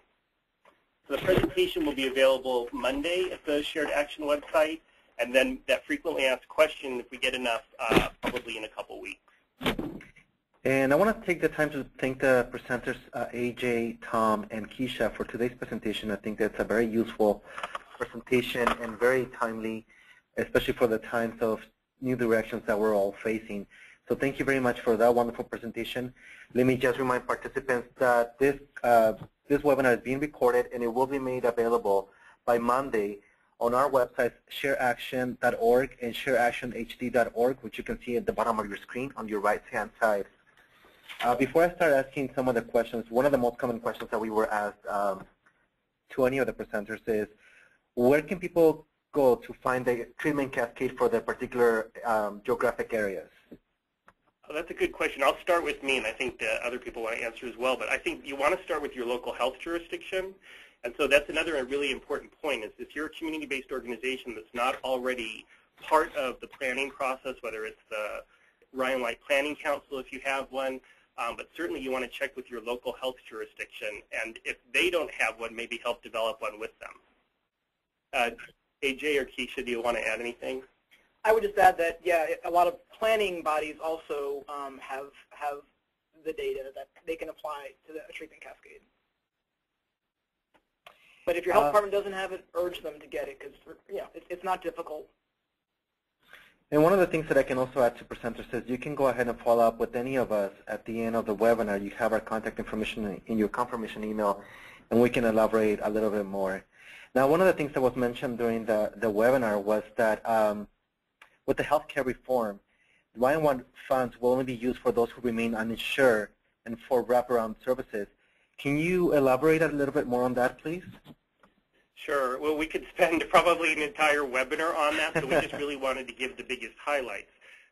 So the presentation will be available Monday at the SharedAction website, and then that frequently asked question, if we get enough, uh, probably in a couple weeks. And I want to take the time to thank the presenters, uh, AJ, Tom, and Keisha for today's presentation. I think that's a very useful presentation and very timely, especially for the times of new directions that we're all facing. So thank you very much for that wonderful presentation. Let me just remind participants that this, uh, this webinar is being recorded and it will be made available by Monday on our websites, sharedaction.org and sharedactionhd.org, which you can see at the bottom of your screen on your right-hand side. Uh, before I start asking some of the questions, one of the most common questions that we were asked um, to any of the presenters is, where can people go to find the treatment cascade for their particular um, geographic areas? That's a good question. I'll start with me, and I think the other people want to answer as well. But I think you want to start with your local health jurisdiction. And so that's another really important point is if you're a community-based organization that's not already part of the planning process, whether it's the Ryan White Planning Council if you have one, um, but certainly you want to check with your local health jurisdiction. And if they don't have one, maybe help develop one with them. Uh, AJ or Keisha, do you want to add anything? I would just add that, yeah, a lot of planning bodies also um, have have the data that they can apply to the treatment cascade. But if your health uh, department doesn't have it, urge them to get it because you know it's, it's not difficult. And one of the things that I can also add to presenters is you can go ahead and follow up with any of us at the end of the webinar. You have our contact information in your confirmation email, and we can elaborate a little bit more. Now, one of the things that was mentioned during the, the webinar was that um, with the healthcare reform, the Ryan White funds will only be used for those who remain uninsured and for wraparound services. Can you elaborate a little bit more on that, please? Sure. Well, we could spend probably an entire webinar on that, so we just really wanted to give the biggest highlights.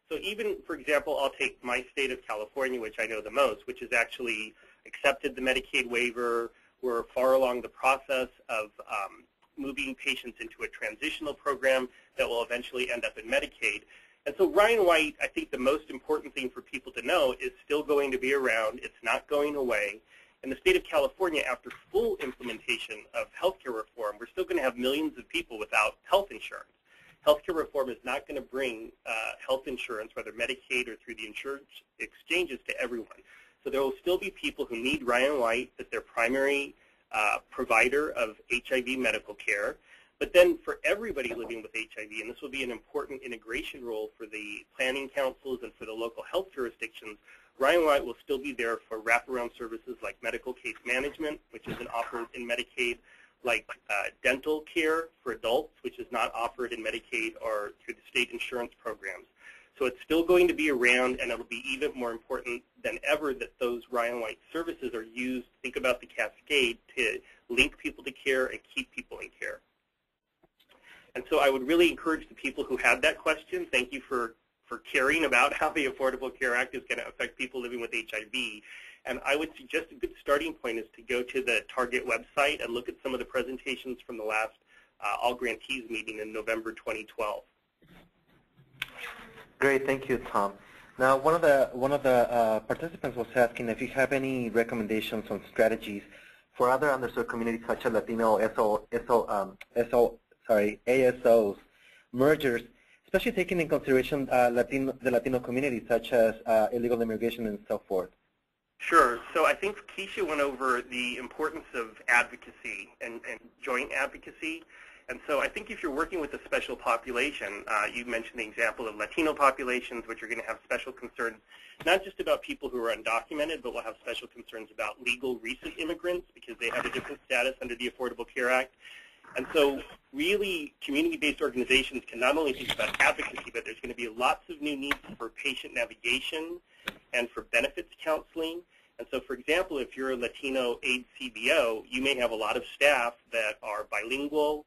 So even, for example, I'll take my state of California, which I know the most, which has actually accepted the Medicaid waiver. We're far along the process of um, moving patients into a transitional program that will eventually end up in Medicaid. And so Ryan White, I think the most important thing for people to know is still going to be around. It's not going away. In the state of California, after full implementation of healthcare reform, we're still going to have millions of people without health insurance. Healthcare reform is not going to bring uh, health insurance, whether Medicaid or through the insurance exchanges, to everyone. So there will still be people who need Ryan White as their primary uh, provider of HIV medical care. But then for everybody living with HIV, and this will be an important integration role for the planning councils and for the local health jurisdictions, Ryan White will still be there for wraparound services like medical case management, which isn't offered in Medicaid, like uh, dental care for adults, which is not offered in Medicaid or through the state insurance programs. So it's still going to be around, and it'll be even more important than ever that those Ryan White services are used, think about the cascade, to link people to care and keep people in care. And so I would really encourage the people who had that question, thank you for, for caring about how the Affordable Care Act is going to affect people living with HIV. And I would suggest a good starting point is to go to the Target website and look at some of the presentations from the last uh, All Grantees meeting in November 2012. Great, thank you, Tom. Now, one of the one of the uh, participants was asking if you have any recommendations on strategies for other underserved communities such as Latino SO, SO, um, SO sorry ASOs mergers, especially taking in consideration uh, Latino the Latino community such as uh, illegal immigration and so forth. Sure. So I think Keisha went over the importance of advocacy and, and joint advocacy. And so I think if you're working with a special population, uh, you mentioned the example of Latino populations, which are going to have special concerns, not just about people who are undocumented, but will have special concerns about legal recent immigrants because they have a different status under the Affordable Care Act. And so really community-based organizations can not only think about advocacy, but there's going to be lots of new needs for patient navigation and for benefits counseling. And so, for example, if you're a Latino AIDS CBO, you may have a lot of staff that are bilingual,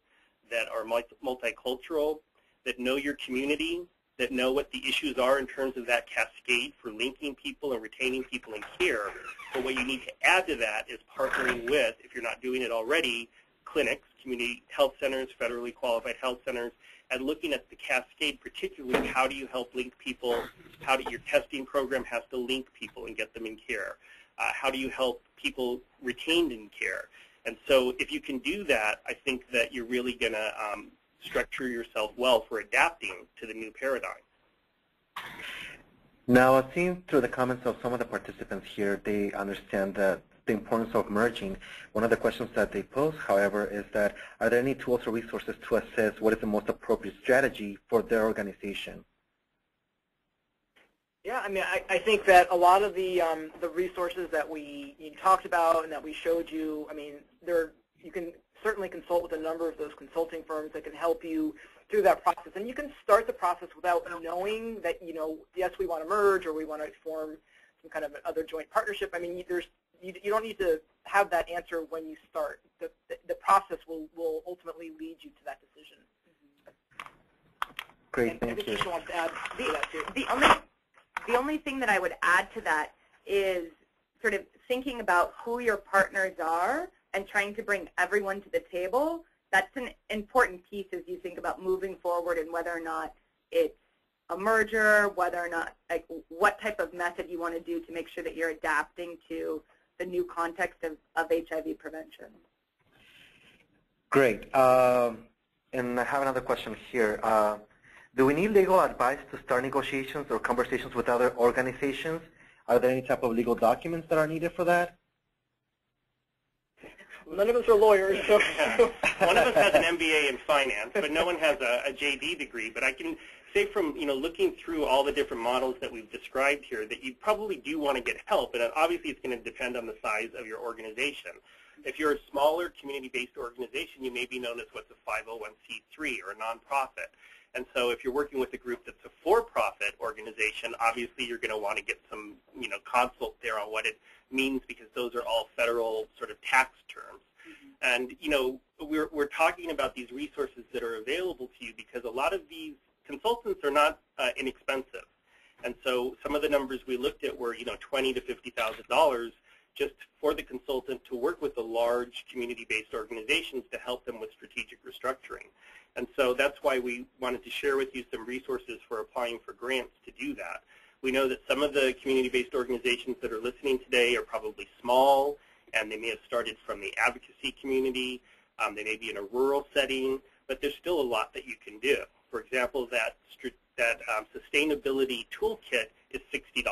that are multicultural, that know your community, that know what the issues are in terms of that cascade for linking people and retaining people in care. But what you need to add to that is partnering with, if you're not doing it already, clinics, community health centers, federally qualified health centers, and looking at the cascade, particularly how do you help link people, how do your testing program has to link people and get them in care. Uh, how do you help people retained in care? And so if you can do that, I think that you're really going to um, structure yourself well for adapting to the new paradigm. Now, seeing through the comments of some of the participants here, they understand that the importance of merging. One of the questions that they pose, however, is that are there any tools or resources to assess what is the most appropriate strategy for their organization? Yeah, I mean, I, I think that a lot of the um, the resources that we talked about and that we showed you, I mean, there you can certainly consult with a number of those consulting firms that can help you through that process. And you can start the process without knowing that, you know, yes, we want to merge or we want to form some kind of other joint partnership. I mean, there's you, you don't need to have that answer when you start. The, the, the process will, will ultimately lead you to that decision. Great, and thank you. Wants to add to that too. The only the only thing that I would add to that is sort of thinking about who your partners are and trying to bring everyone to the table. That's an important piece as you think about moving forward and whether or not it's a merger, whether or not, like, what type of method you want to do to make sure that you're adapting to the new context of, of HIV prevention. Great. Um, and I have another question here. Uh, do we need legal advice to start negotiations or conversations with other organizations? Are there any type of legal documents that are needed for that? None of us are lawyers. So. one of us has an MBA in finance, but no one has a, a JD degree. But I can say from you know looking through all the different models that we've described here that you probably do want to get help, and obviously it's going to depend on the size of your organization. If you're a smaller community-based organization, you may be known as what's a 501c3 or a nonprofit. And so if you're working with a group that's a for-profit organization, obviously you're going to want to get some, you know, consult there on what it means because those are all federal sort of tax terms. Mm -hmm. And, you know, we're, we're talking about these resources that are available to you because a lot of these consultants are not uh, inexpensive. And so some of the numbers we looked at were, you know, twenty to $50,000 just for the consultant to work with the large community-based organizations to help them with strategic restructuring. And so that's why we wanted to share with you some resources for applying for grants to do that. We know that some of the community-based organizations that are listening today are probably small, and they may have started from the advocacy community. Um, they may be in a rural setting, but there's still a lot that you can do. For example, that, that um, sustainability toolkit is $60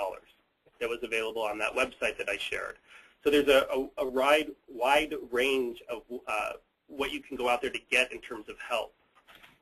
that was available on that website that I shared. So there's a, a, a wide, wide range of uh, what you can go out there to get in terms of help.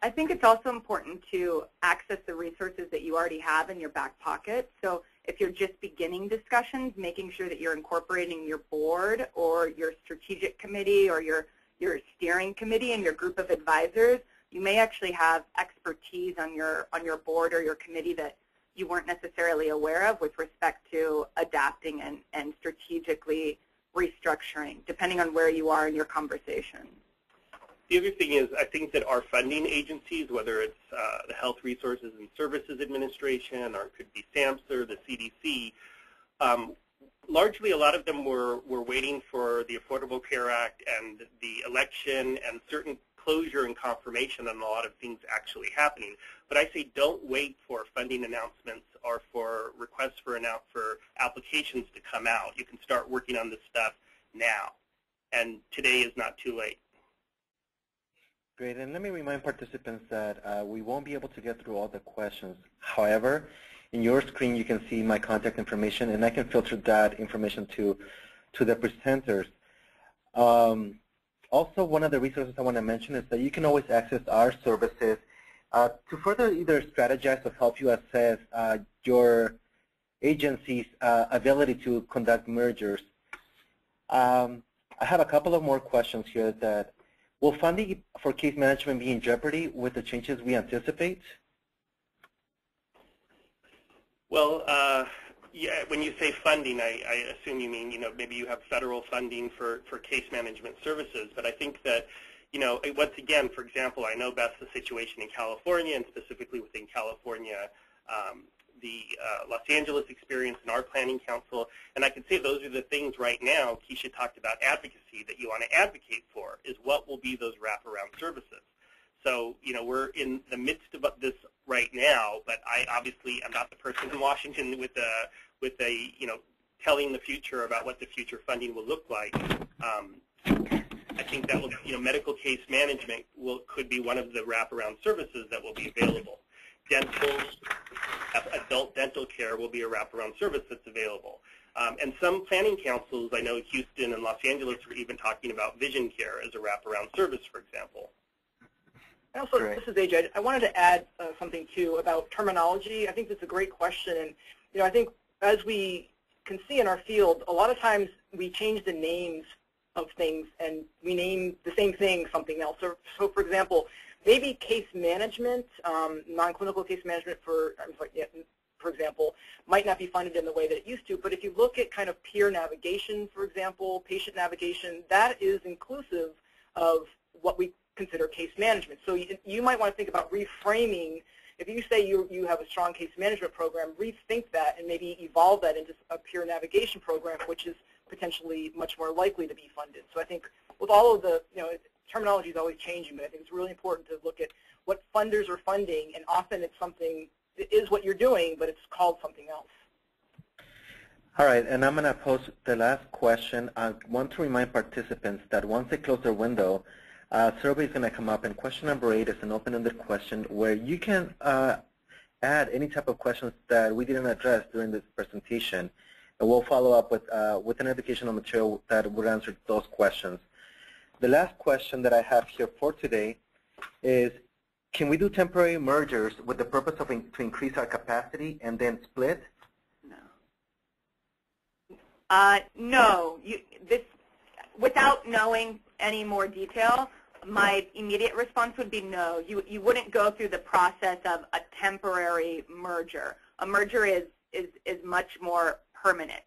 I think it's also important to access the resources that you already have in your back pocket. So if you're just beginning discussions, making sure that you're incorporating your board or your strategic committee or your, your steering committee and your group of advisors, you may actually have expertise on your, on your board or your committee that you weren't necessarily aware of with respect to adapting and, and strategically restructuring, depending on where you are in your conversation. The other thing is I think that our funding agencies, whether it's uh, the Health Resources and Services Administration or it could be SAMHSA or the CDC, um, largely a lot of them were, were waiting for the Affordable Care Act and the election and certain closure and confirmation on a lot of things actually happening. But I say don't wait for funding announcements or for requests for, announce, for applications to come out. You can start working on this stuff now. And today is not too late. Great, and let me remind participants that uh, we won't be able to get through all the questions. However, in your screen you can see my contact information and I can filter that information to, to the presenters. Um, also, one of the resources I want to mention is that you can always access our services uh, to further either strategize or help you assess uh, your agency's uh, ability to conduct mergers. Um, I have a couple of more questions here that will funding for case management be in jeopardy with the changes we anticipate? Well, uh, yeah, when you say funding, I, I, assume you mean, you know, maybe you have federal funding for, for case management services. But I think that, you know, once again, for example, I know best the situation in California and specifically within California, um, the uh, Los Angeles experience and our planning council. And I can say those are the things right now, Keisha talked about advocacy, that you want to advocate for, is what will be those wraparound services. So, you know, we're in the midst of this right now, but I obviously am not the person in Washington with a, with a, you know, telling the future about what the future funding will look like. Um, I think that will, you know, medical case management will could be one of the wraparound services that will be available. Dental, adult dental care will be a wraparound service that's available. Um, and some planning councils, I know Houston and Los Angeles are even talking about vision care as a wraparound service, for example. And also, this is AJ. I wanted to add uh, something too about terminology. I think that's a great question, and you know, I think as we can see in our field, a lot of times we change the names of things and we name the same thing something else. So, so for example, maybe case management, um, non-clinical case management, for for example, might not be funded in the way that it used to. But if you look at kind of peer navigation, for example, patient navigation, that is inclusive of what we consider case management. So you, you might want to think about reframing. If you say you, you have a strong case management program, rethink that and maybe evolve that into a peer navigation program, which is potentially much more likely to be funded. So I think with all of the, you know, terminology is always changing, but I think it's really important to look at what funders are funding, and often it's something, it is what you're doing, but it's called something else. All right, and I'm going to pose the last question. I want to remind participants that once they close their window, uh, survey is going to come up, and question number eight is an open-ended question where you can uh, add any type of questions that we didn't address during this presentation, and we'll follow up with, uh, with an educational material that would answer those questions. The last question that I have here for today is, can we do temporary mergers with the purpose of in, to increase our capacity and then split? No. Uh, no. You, this, without knowing any more detail, my immediate response would be no. You, you wouldn't go through the process of a temporary merger. A merger is, is, is much more permanent.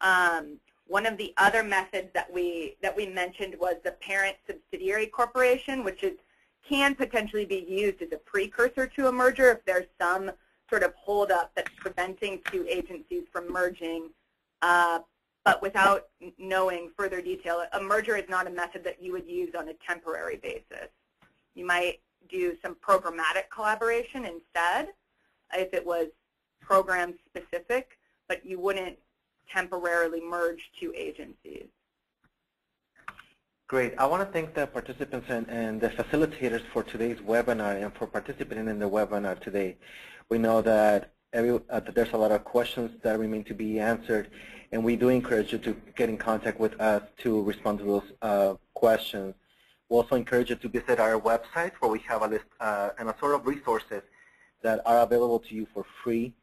Um, one of the other methods that we, that we mentioned was the parent subsidiary corporation, which is, can potentially be used as a precursor to a merger if there's some sort of holdup that's preventing two agencies from merging. Uh, but without knowing further detail, a merger is not a method that you would use on a temporary basis. You might do some programmatic collaboration instead if it was program specific, but you wouldn't temporarily merge two agencies. Great. I want to thank the participants and, and the facilitators for today's webinar and for participating in the webinar today. We know that, every, uh, that there's a lot of questions that remain to be answered and we do encourage you to get in contact with us to respond to those uh, questions. We also encourage you to visit our website where we have a list uh, and a sort of resources that are available to you for free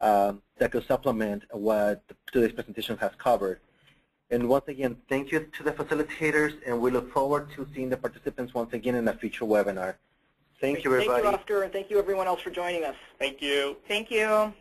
um, that could supplement what today's presentation has covered. And once again, thank you to the facilitators, and we look forward to seeing the participants once again in a future webinar. Thank you, everybody. Thank you, Oscar, and thank you, everyone else, for joining us. Thank you. Thank you.